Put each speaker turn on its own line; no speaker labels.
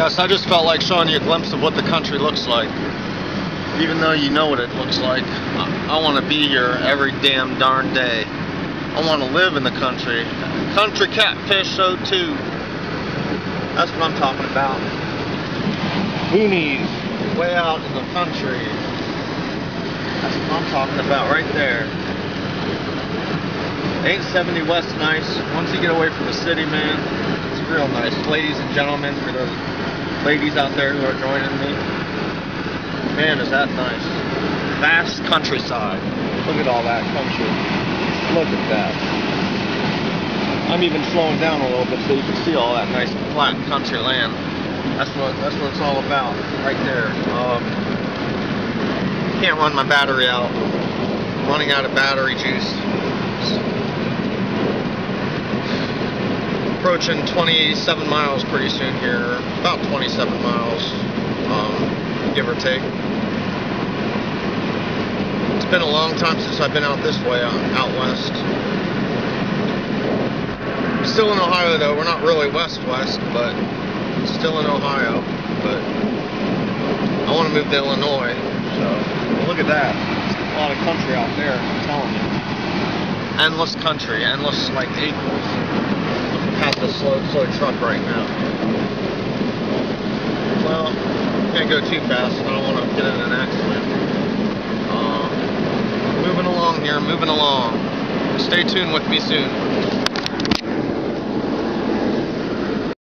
Yes, I just felt like showing you a glimpse of what the country looks like. Even though you know what it looks like, I, I want to be here every damn darn day. I want to live in the country. Country catfish so too. That's what I'm talking about. Boonies, way out in the country. That's what I'm talking about right there. 870 West nice? Once you get away from the city, man, it's real nice. Ladies and gentlemen, for the ladies out there who are joining me, man, is that nice. Vast countryside. Look at all that country. Look at that. I'm even slowing down a little bit so you can see all that nice flat country land. That's what that's what it's all about, right there. Um, can't run my battery out. running out of battery juice. Approaching 27 miles pretty soon here, about 27 miles, um, give or take. It's been a long time since I've been out this way, out, west. Still in Ohio though, we're not really west-west, but still in Ohio. But I want to move to Illinois, so look at that. a lot of country out there, I'm telling you. Endless country, endless like acres past the slow, slow truck right now. Well, can't go too fast. I don't want to get in an accident. Uh, moving along here, moving along. Stay tuned with me soon.